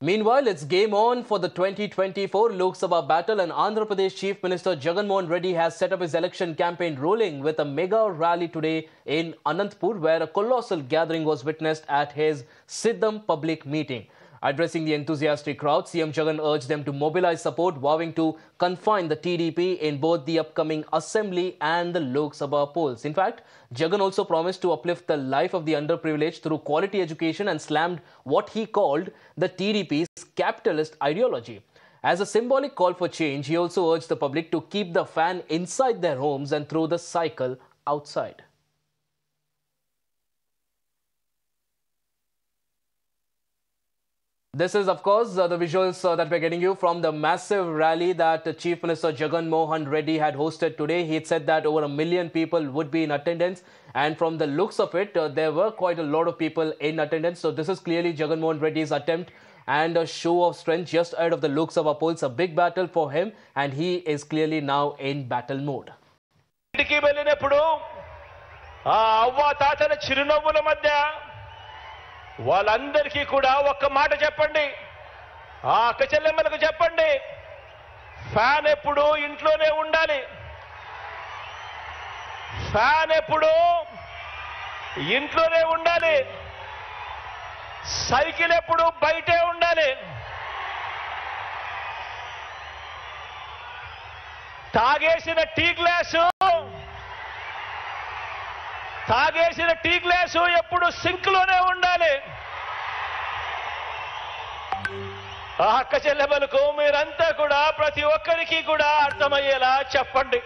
Meanwhile, it's game on for the 2024 Lok Sabha battle and Andhra Pradesh Chief Minister Jagan Mohan Reddy has set up his election campaign rolling with a mega rally today in Anantapur where a colossal gathering was witnessed at his Siddham public meeting. Addressing the enthusiastic crowd, CM Jagan urged them to mobilize support, vowing to confine the TDP in both the upcoming Assembly and the Lok Sabha polls. In fact, Jagan also promised to uplift the life of the underprivileged through quality education and slammed what he called the TDP's capitalist ideology. As a symbolic call for change, he also urged the public to keep the fan inside their homes and throw the cycle outside. This is, of course, uh, the visuals uh, that we're getting you from the massive rally that uh, Chief Minister Jagan Mohan Reddy had hosted today. He said that over a million people would be in attendance, and from the looks of it, uh, there were quite a lot of people in attendance. So, this is clearly Jagan Mohan Reddy's attempt and a show of strength just ahead of the Lok Sabha polls. A big battle for him, and he is clearly now in battle mode. వాళ్ళందరికీ కూడా ఒక్క మాట చెప్పండి. ఆ అక్క చెల్లెమ్మలకు చెప్పండి. Fan ఎప్పుడు ఇంట్లోనే ఉండాలి. ఫ్యాన్ ఎప్పుడు ఇంట్లోనే ఉండాలి. సైకిల్ ఎప్పుడు బయటే ఉండాలి. తాగేసిన టీ గ్లాసు తాగేసిన టీ గ్లాసు ఎప్పుడు సింక్లోనే ఉండాలి. ఆ అక్క చెల్లెమలకు మీరంతా కూడా ప్రతి ఒక్కరికి కూడా అర్థమయ్యేలా చెప్పండి.